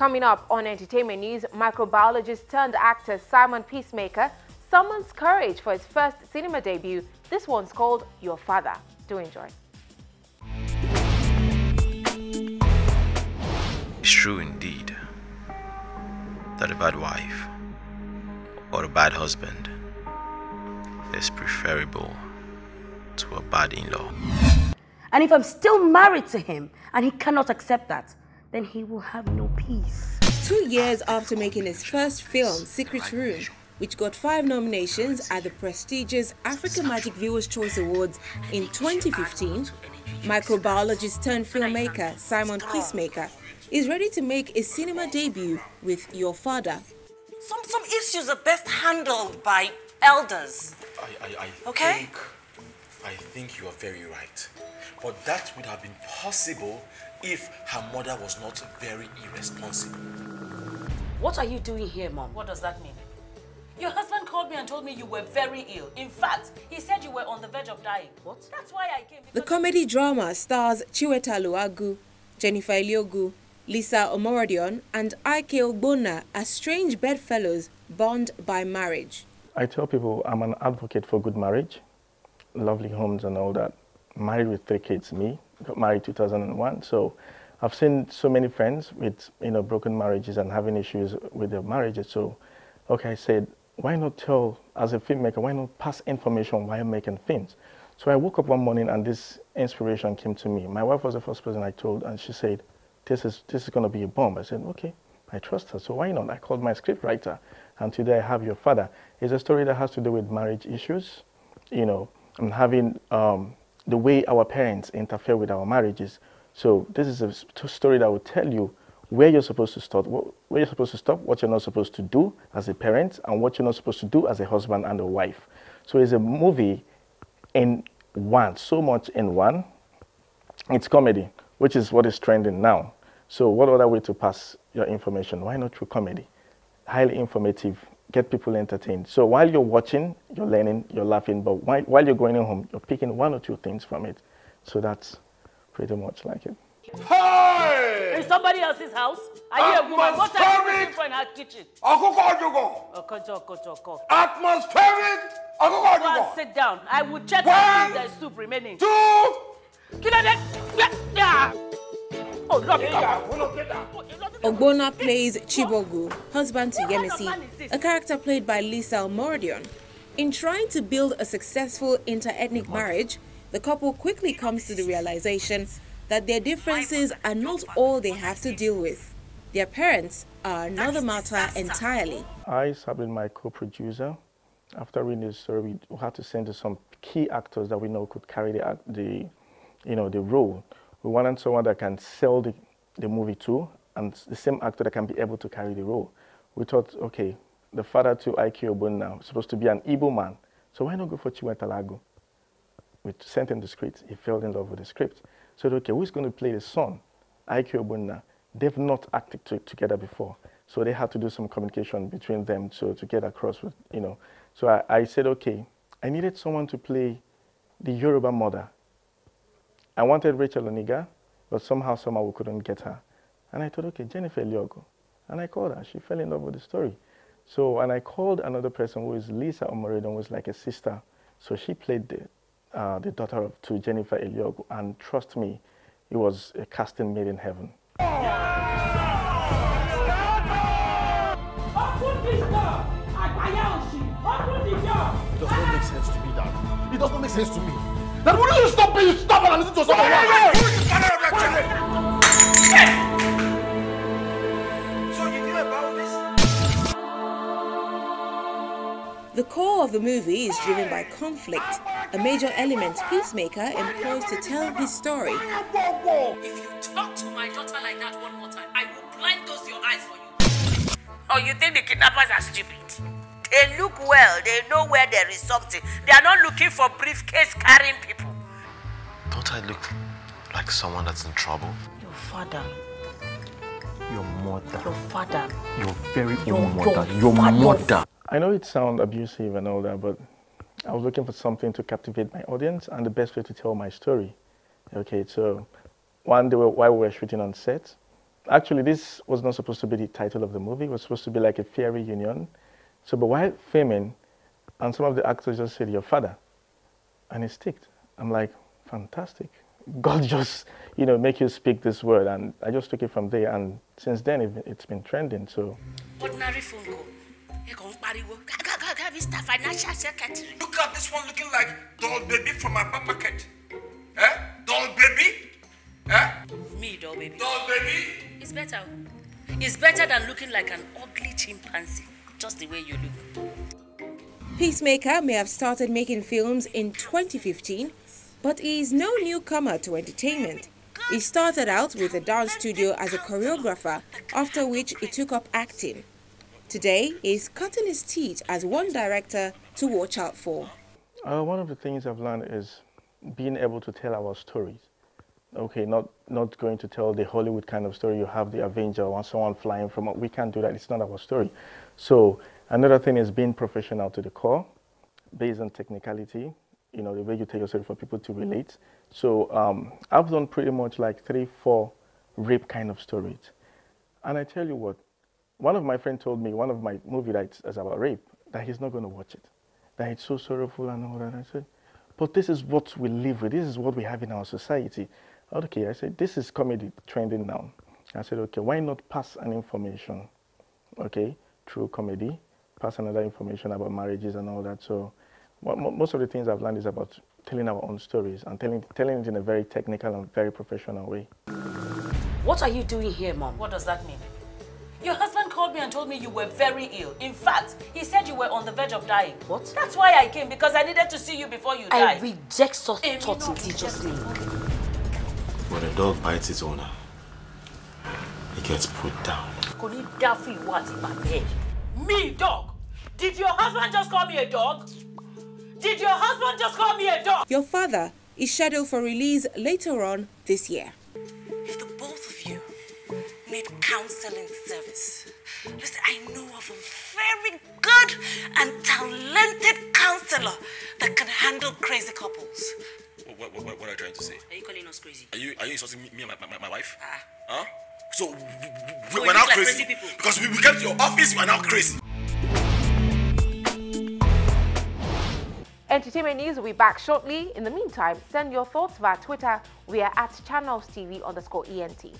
Coming up on entertainment news, microbiologist turned actor Simon Peacemaker summons courage for his first cinema debut. This one's called Your Fada. Do enjoy. It's true indeed that a bad wife or a bad husband is preferable to a bad in law. And if I'm still married to him and he cannot accept that, then he will have no peace. Two years after making his first film, Secret Room, which got five nominations at the prestigious Africa Magic Viewers' Choice Awards in 2015, microbiologist turned filmmaker Simon Peacemaker is ready to make a cinema debut with Your Fada. Some, some issues are best handled by elders. I, I, I Okay. think, I think you are very right. But that would have been possible if her mother was not very irresponsible. What are you doing here, Mom? What does that mean? Your husband called me and told me you were very ill. In fact, he said you were on the verge of dying. What? That's why I came. The comedy drama stars Chiwetalu Agu, Jennifer Eliogu, Lisa Omorodion, and Ik Ogbonna as strange bedfellows bond by marriage. I tell people I'm an advocate for good marriage, lovely homes and all that. Married with three kids, me, got married 2001. So I've seen so many friends with, you know, broken marriages and having issues with their marriages. So, okay, I said, why not tell, as a filmmaker, why not pass information while making films? So I woke up one morning and this inspiration came to me. My wife was the first person I told and she said, this is, this is going to be a bomb. I said, okay, I trust her, so why not? I called my scriptwriter, and today I have Your Fada. It's a story that has to do with marriage issues, you know, and having um, the way our parents interfere with our marriages. So this is a story that will tell you where you're supposed to start, where you're supposed to stop, what you're not supposed to do as a parent, and what you're not supposed to do as a husband and a wife. So it's a movie in one, so much in one. It's comedy, which is what is trending now. So what other way to pass your information? Why not through comedy? Highly informative, get people entertained. So while you're watching, you're learning, you're laughing, but while, while you're going home, you're picking one or two things from it. So that's pretty much like it. Hey! In somebody else's house? Are you a woman? What are you looking for in her kitchen? Ọkụkọ ọjụgọ. Okojo, okojo, oko. Atmospheric ọkụkọ Go and ọjụgọ. sit down. I will check One, and see if there is soup remaining. Two. Kí ló dé? Yeah. Ogbonna plays Chibogu, husband to Yemisi, a character played by Lisa Omorodion. In trying to build a successful inter-ethnic marriage, the couple quickly comes to the realization that their differences are not all they have to deal with. Their parents are another matter entirely. I, Sabin, my co-producer, after reading the story, we had to send to some key actors that we know could carry the, the you know, the role. We wanted someone that can sell the, the movie to, and the same actor that can be able to carry the role. We thought, okay, the father to Ike is supposed to be an Igbo man, so why not go for Chiwetalu Agu? We sent him the script. He fell in love with the script. So, okay, who's going to play the son? Ik Ogbonna. They've not acted to, together before. So they had to do some communication between them so to get across with, you know. So I, I said, okay, I needed someone to play the Yoruba mother. I wanted Rachel Oniga, but somehow, somehow we couldn't get her. And I thought, okay, Jennifer Eliogu. And I called her. She fell in love with the story. So, and I called another person who is Lisa Omorodion, who was like a sister. So she played the, uh, the daughter of to Jennifer Eliogu. And trust me, it was a casting made in heaven. It does not make sense to me. It does not make sense to me. Then will you stop being stubborn and listen to someone So you knew about this? The core of the movie is driven by conflict, a major element Peacemaker employs to tell his story. If you talk to my daughter like that one more time, I will blind those your eyes for you. Oh, you think the kidnappers are stupid? They look well. They know where there is something. They are not looking for briefcase carrying people. Don't I look like someone that's in trouble? Your father, Your mother. your father. Your very Your- own your mother. Your father. mother. I know it sounds abusive and all that, but I was looking for something to captivate my audience and the best way to tell my story. Okay, so one day while we were shooting on set, actually, this was not supposed to be the title of the movie. It was supposed to be like a fair reunion. So, but while filming, and some of the actors just said, "Your father," and it sticked. I'm like, fantastic. God just, you know, make you speak this word, and I just took it from there. And since then, it, it's been trending. So. Ordinary phone call. You go pariwo. Mr. Financial Secretary. Look at this one looking like doll baby from my market. Eh? Doll baby? Eh? Me, doll baby. Doll baby? It's better. It's better than looking like an ugly chimpanzee. Just the way you look. Peacemaker may have started making films in 2015, but he is no newcomer to entertainment. He started out with a dance studio as a choreographer, after which he took up acting. Today, he's cutting his teeth as one director to watch out for. Uh, one of the things I've learned is being able to tell our stories. Okay, not not going to tell the Hollywood kind of story. You have the Avenger or someone flying from. We can't do that. It's not our story. So another thing is being professional to the core, based on technicality. You know the way you tell yourself for people to relate. So um, I've done pretty much like three, four rape kind of stories, and I tell you what, one of my friends told me one of my movie that is about rape that he's not going to watch it, that it's so sorrowful and all that. I said, but this is what we live with. This is what we have in our society. Okay, I said this is comedy trending now. I said, okay, why not pass an information, okay, through comedy, pass another information about marriages and all that. So most of the things I've learned is about telling our own stories and telling, telling it in a very technical and very professional way. What are you doing here, Mom? What does that mean? Your husband called me and told me you were very ill. In fact, he said you were on the verge of dying. What? That's why I came, because I needed to see you before you I died. I reject such thoughts in Jesus' name. When a dog bites its owner, he gets put down. Coni Dafi, what's in my page? Me, dog? Did your husband just call me a dog? Did your husband just call me a dog? Your Fada is scheduled for release later on this year. If the both of you need counseling service, listen, I know of a very good and talented counselor that can handle crazy couples. What, what, what, what are you trying to say? Are you calling us crazy? Are you are you insulting me, me and my, my, my wife? Ah. Huh? So we, So we, we are now like crazy, crazy people. because we, we came to your office. We are now crazy. Entertainment news will be back shortly. In the meantime, send your thoughts via Twitter. We are at Channels TV underscore ENT.